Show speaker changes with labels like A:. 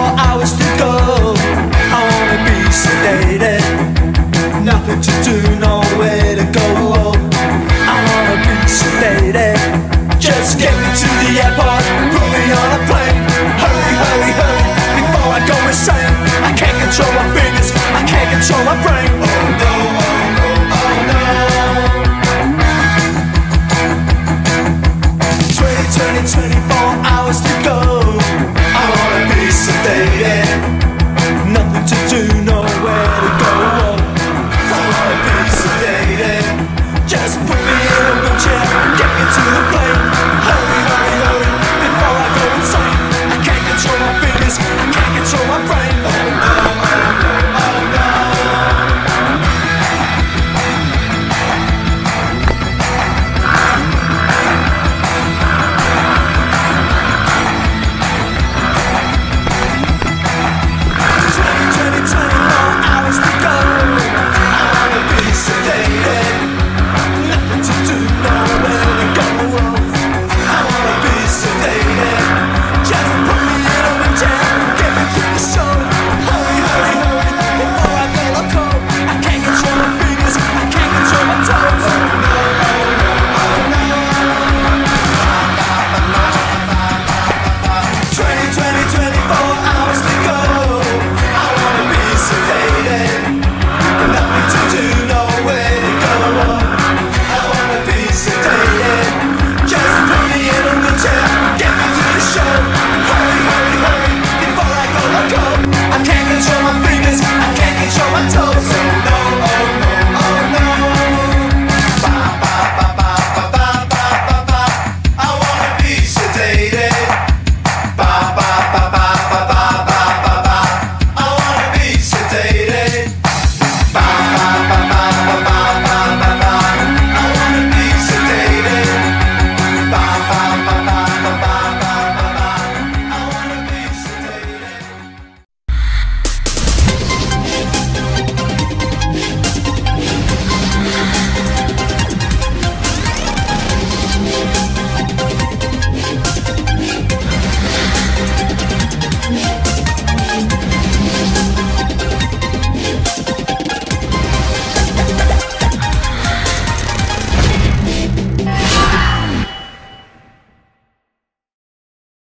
A: I was to the place.